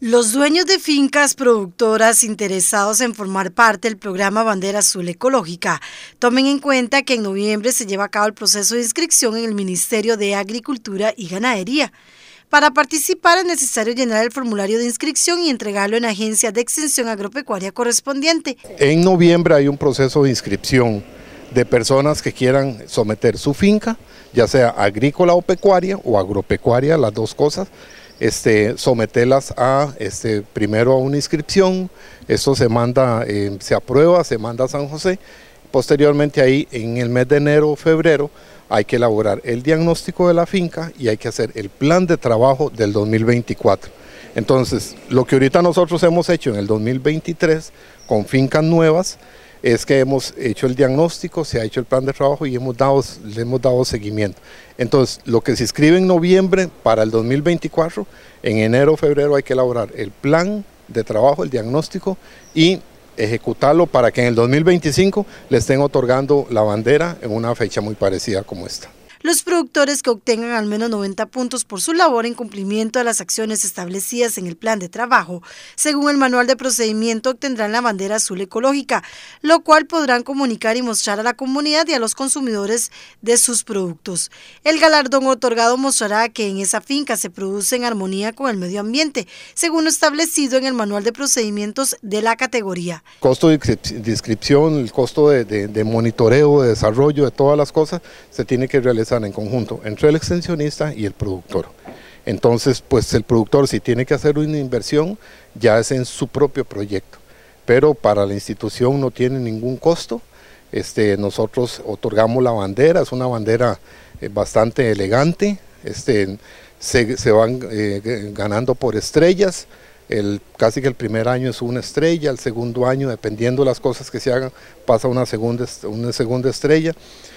Los dueños de fincas productoras interesados en formar parte del programa Bandera Azul Ecológica tomen en cuenta que en noviembre se lleva a cabo el proceso de inscripción en el Ministerio de Agricultura y Ganadería. Para participar es necesario llenar el formulario de inscripción y entregarlo en la agencia de extensión agropecuaria correspondiente. En noviembre hay un proceso de inscripción de personas que quieran someter su finca, ya sea agrícola o pecuaria o agropecuaria, las dos cosas, este, someterlas a este, primero a una inscripción, eso se manda, eh, se aprueba, se manda a San José, posteriormente ahí en el mes de enero o febrero hay que elaborar el diagnóstico de la finca y hay que hacer el plan de trabajo del 2024. Entonces, lo que ahorita nosotros hemos hecho en el 2023 con fincas nuevas, es que hemos hecho el diagnóstico, se ha hecho el plan de trabajo y hemos dado, le hemos dado seguimiento. Entonces, lo que se escribe en noviembre para el 2024, en enero o febrero hay que elaborar el plan de trabajo, el diagnóstico y ejecutarlo para que en el 2025 le estén otorgando la bandera en una fecha muy parecida como esta. Los productores que obtengan al menos 90 puntos por su labor en cumplimiento de las acciones establecidas en el plan de trabajo, según el manual de procedimiento, obtendrán la bandera azul ecológica, lo cual podrán comunicar y mostrar a la comunidad y a los consumidores de sus productos. El galardón otorgado mostrará que en esa finca se produce en armonía con el medio ambiente, según lo establecido en el manual de procedimientos de la categoría. Costo de inscripción, el costo de, de monitoreo, de desarrollo de todas las cosas, se tiene que realizar en conjunto entre el extensionista y el productor. Entonces, pues el productor si tiene que hacer una inversión, ya es en su propio proyecto, pero para la institución no tiene ningún costo. Este, nosotros otorgamos la bandera, es una bandera eh, bastante elegante, este, se, van eh, ganando por estrellas, el, casi que el primer año es una estrella, el segundo año, dependiendo de las cosas que se hagan, pasa una segunda, una segunda estrella.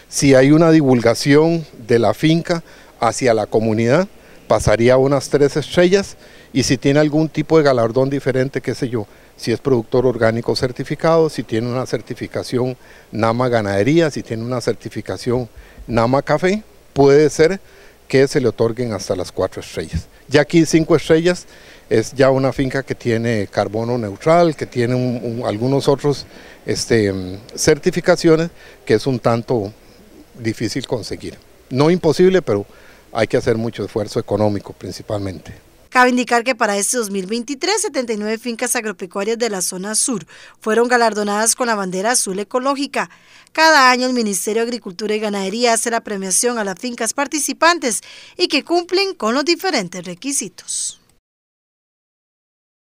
Si hay una divulgación de la finca hacia la comunidad, pasaría unas tres estrellas y si tiene algún tipo de galardón diferente, qué sé yo, si es productor orgánico certificado, si tiene una certificación NAMA Ganadería, si tiene una certificación NAMA Café, puede ser que se le otorguen hasta las cuatro estrellas. Ya aquí cinco estrellas es ya una finca que tiene carbono neutral, que tiene algunos otros este, certificaciones que es un tanto difícil conseguir. No imposible, pero hay que hacer mucho esfuerzo económico principalmente. Cabe indicar que para este 2023, 79 fincas agropecuarias de la zona sur fueron galardonadas con la bandera azul ecológica. Cada año el Ministerio de Agricultura y Ganadería hace la premiación a las fincas participantes y que cumplen con los diferentes requisitos.